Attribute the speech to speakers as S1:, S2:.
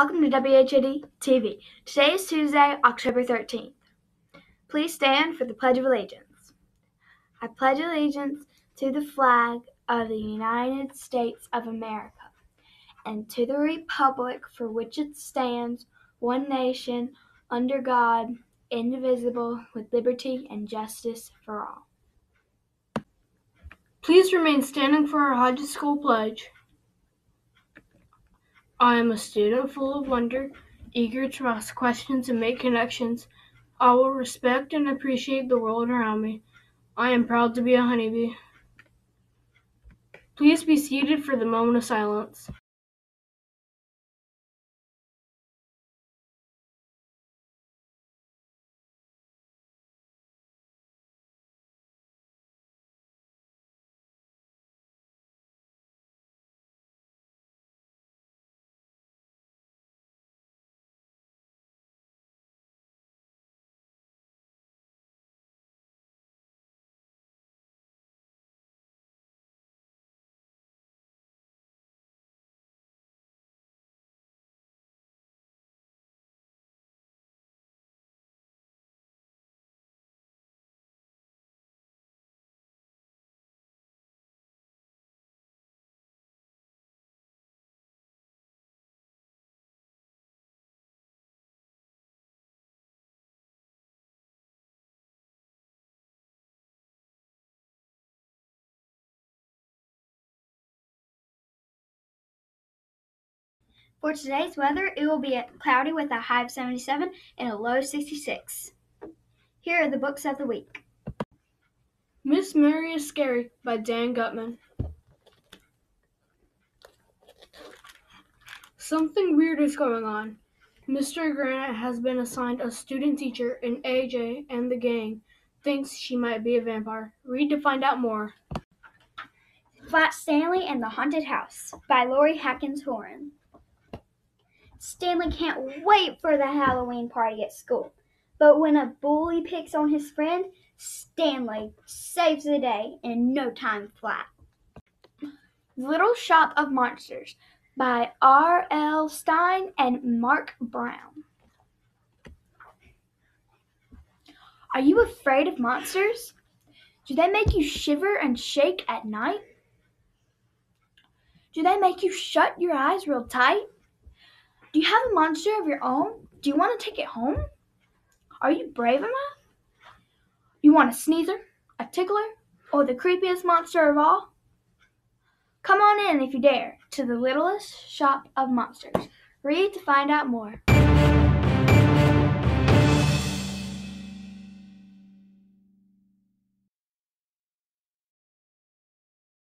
S1: Welcome to WHOD TV. Today is Tuesday, October 13th. Please stand for the Pledge of Allegiance. I pledge allegiance to the flag of the United States of America and to the republic for which it stands, one nation, under God, indivisible, with liberty and justice for all.
S2: Please remain standing for our Hodges School pledge. I am a student full of wonder, eager to ask questions and make connections. I will respect and appreciate the world around me. I am proud to be a honeybee. Please be seated for the moment of silence.
S1: For today's weather, it will be cloudy with a high of 77 and a low of 66. Here are the books of the week.
S2: Miss Mary is Scary by Dan Gutman. Something weird is going on. Mr. Granite has been assigned a student teacher, and AJ and the gang thinks she might be a vampire. Read to find out more.
S1: Flat Stanley and the Haunted House by Lori Haskins Houran. Stanley can't wait for the Halloween party at school. But when a bully picks on his friend, Stanley saves the day in no time flat. Little Shop of Monsters by R. L. Stine and Marc Brown. Are you afraid of monsters? Do they make you shiver and shake at night? Do they make you shut your eyes real tight? You have a monster of your own? Do you want to take it home? Are you brave enough? You want a sneezer, a tickler, or the creepiest monster of all? Come on in if you dare to the littlest shop of monsters. Read to find out more.